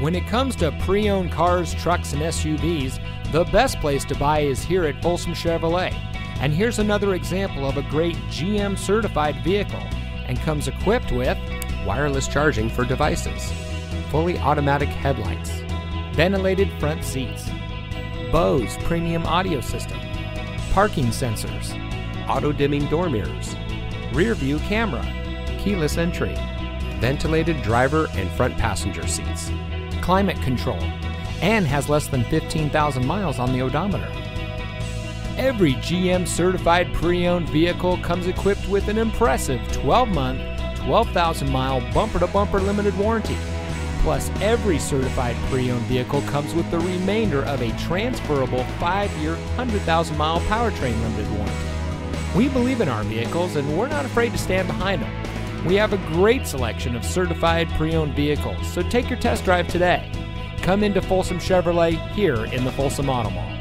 When it comes to pre owned cars, trucks, and SUVs, the best place to buy is here at Folsom Chevrolet. And here's another example of a great GM certified vehicle and comes equipped with wireless charging for devices, fully automatic headlights, ventilated front seats, Bose premium audio system, parking sensors, auto dimming door mirrors, rear view camera, keyless entry, ventilated driver and front passenger seats, climate control, and has less than 15,000 miles on the odometer. Every GM certified pre owned vehicle comes equipped with an impressive 12 month, 12,000 mile bumper to bumper limited warranty. Plus, every certified pre owned vehicle comes with the remainder of a transferable 5 year, 100,000 mile powertrain limited warranty. We believe in our vehicles and we're not afraid to stand behind them. We have a great selection of certified pre owned vehicles, so take your test drive today. Come into Folsom Chevrolet here in the Folsom Auto Mall.